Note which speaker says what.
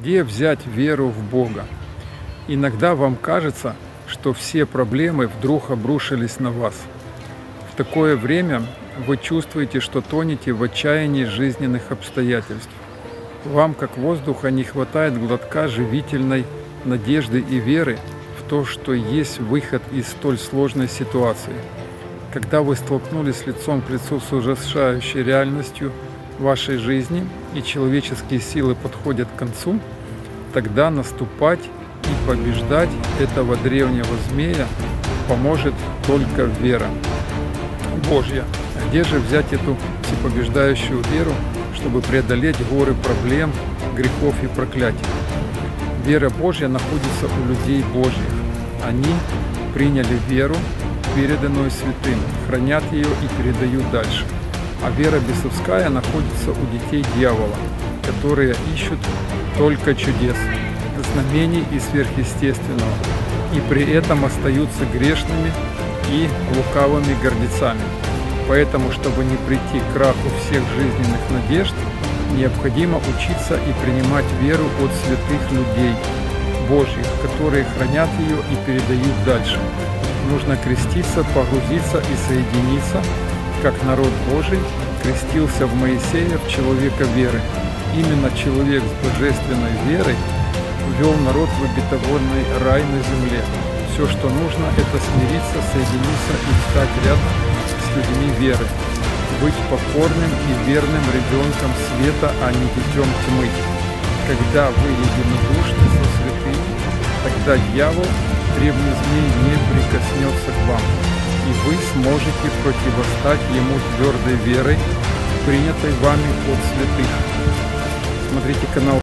Speaker 1: Где взять веру в Бога? Иногда вам кажется, что все проблемы вдруг обрушились на вас. В такое время вы чувствуете, что тонете в отчаянии жизненных обстоятельств. Вам, как воздуха, не хватает глотка живительной надежды и веры в то, что есть выход из столь сложной ситуации. Когда вы столкнулись лицом к лицу с ужасающей реальностью – вашей жизни и человеческие силы подходят к концу, тогда наступать и побеждать этого древнего змея поможет только вера Божья. Где же взять эту всепобеждающую веру, чтобы преодолеть горы проблем, грехов и проклятий? Вера Божья находится у людей Божьих. Они приняли веру, переданную святым, хранят ее и передают дальше – а вера бесовская находится у детей дьявола, которые ищут только чудес, знамений и сверхъестественного, и при этом остаются грешными и лукавыми гордецами. Поэтому, чтобы не прийти к краху всех жизненных надежд, необходимо учиться и принимать веру от святых людей, Божьих, которые хранят ее и передают дальше. Нужно креститься, погрузиться и соединиться как народ Божий крестился в Моисея в человека веры. Именно человек с божественной верой ввел народ в обетованный рай на земле. Все, что нужно, это смириться, соединиться и стать рядом с людьми веры. Быть покорным и верным ребенком света, а не детем тьмы. Когда вы единодушны со святыми, тогда дьявол, древний змей, не прикоснется к вам и вы сможете противостать ему твердой верой, принятой вами от святых. Смотрите канал